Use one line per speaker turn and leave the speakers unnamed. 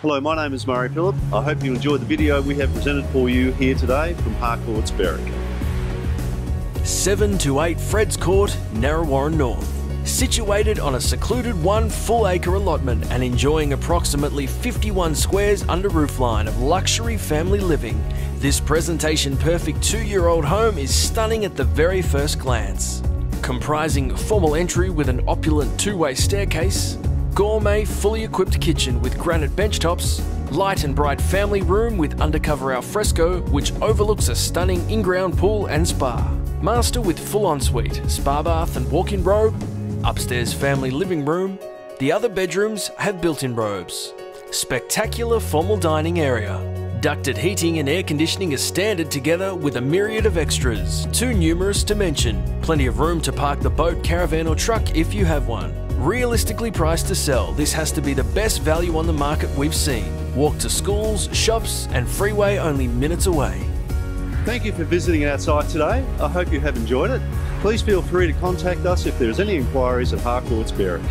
Hello, my name is Murray Phillip. I hope you enjoyed the video we have presented for you here today from Harcourts Berwick.
7 to 8 Fred's Court, Narre Warren North. Situated on a secluded one full acre allotment and enjoying approximately 51 squares under roofline of luxury family living, this presentation perfect two year old home is stunning at the very first glance. Comprising formal entry with an opulent two way staircase, gourmet fully equipped kitchen with granite benchtops, light and bright family room with undercover alfresco which overlooks a stunning in-ground pool and spa, master with full ensuite, spa bath and walk-in robe, upstairs family living room, the other bedrooms have built-in robes, spectacular formal dining area, ducted heating and air conditioning is standard together with a myriad of extras, too numerous to mention, plenty of room to park the boat, caravan or truck if you have one. Realistically priced to sell, this has to be the best value on the market we've seen. Walk to schools, shops, and freeway only minutes away.
Thank you for visiting our site today. I hope you have enjoyed it. Please feel free to contact us if there is any inquiries at Harcourts Berwick.